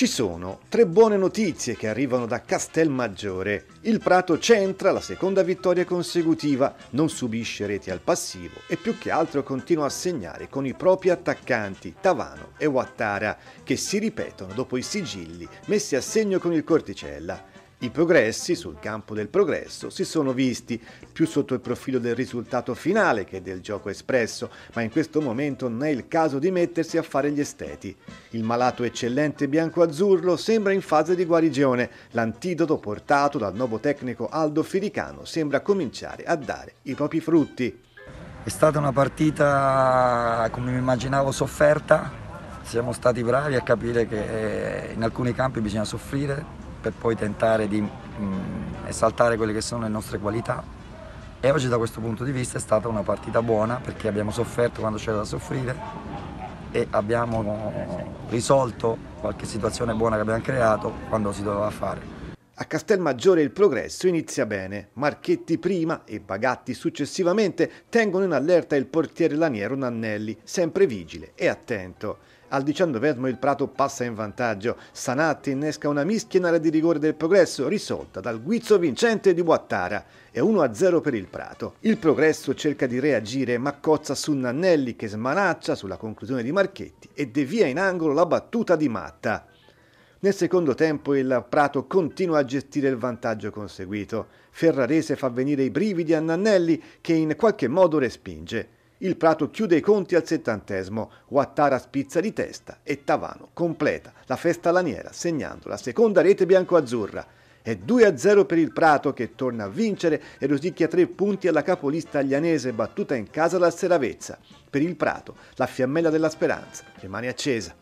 Ci sono tre buone notizie che arrivano da Castelmaggiore. Il Prato centra la seconda vittoria consecutiva, non subisce reti al passivo e più che altro continua a segnare con i propri attaccanti Tavano e Wattara, che si ripetono dopo i sigilli messi a segno con il Corticella. I progressi sul campo del progresso si sono visti, più sotto il profilo del risultato finale che del gioco espresso, ma in questo momento non è il caso di mettersi a fare gli esteti. Il malato eccellente bianco-azzurro sembra in fase di guarigione, l'antidoto portato dal nuovo tecnico Aldo Firicano sembra cominciare a dare i propri frutti. È stata una partita, come mi immaginavo, sofferta, siamo stati bravi a capire che in alcuni campi bisogna soffrire, per poi tentare di mh, mm, esaltare quelle che sono le nostre qualità e oggi da questo punto di vista è stata una partita buona perché abbiamo sofferto quando c'era da soffrire e abbiamo risolto qualche situazione buona che abbiamo creato quando si doveva fare. A Castelmaggiore il progresso inizia bene. Marchetti prima e Bagatti successivamente tengono in allerta il portiere laniero Nannelli, sempre vigile e attento. Al diciannovesimo il Prato passa in vantaggio. Sanatti innesca una mischia in area di rigore del progresso, risolta dal guizzo vincente di Guattara. È 1-0 per il Prato. Il progresso cerca di reagire, ma cozza su Nannelli che smanaccia sulla conclusione di Marchetti e devia in angolo la battuta di Matta. Nel secondo tempo il Prato continua a gestire il vantaggio conseguito. Ferrarese fa venire i brividi a Nannelli che in qualche modo respinge. Il Prato chiude i conti al settantesimo, Wattara spizza di testa e Tavano completa la festa laniera segnando la seconda rete bianco-azzurra. È 2-0 per il Prato che torna a vincere e rosicchia tre punti alla capolista aglianese battuta in casa dal Seravezza. Per il Prato la fiammella della speranza rimane accesa.